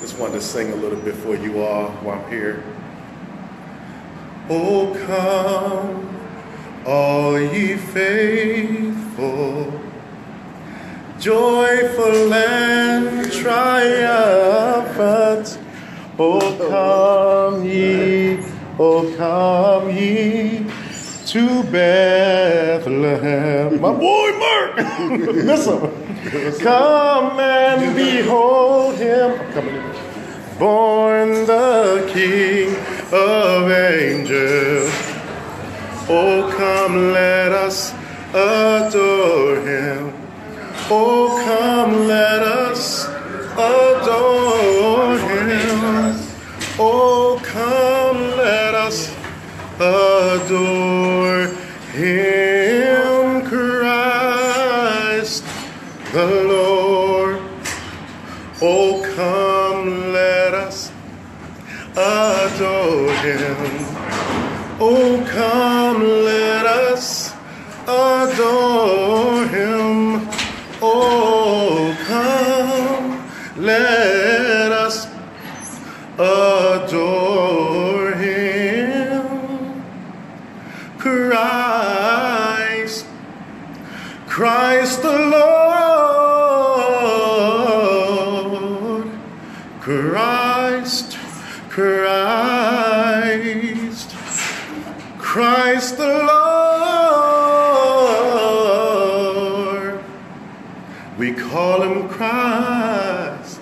Just wanted to sing a little bit for you all while I'm here. Oh, come, all ye faithful, joyful and triumphant. Oh, come ye, oh, come ye to Bethlehem. My boy Mark, miss him. Come and behold him. Born the King of angels. Oh, come, let us adore him. Oh, come, let us adore him. Oh, come, let us adore him, Christ the Lord. Oh, come, let us adore him. Oh, come, let us adore him. Oh, come, let Christ, Christ the Lord. Christ, Christ, Christ the Lord. We call him Christ.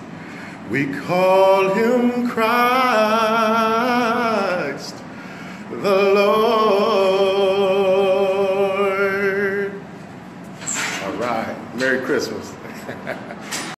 We call him Christ All right. Merry Christmas.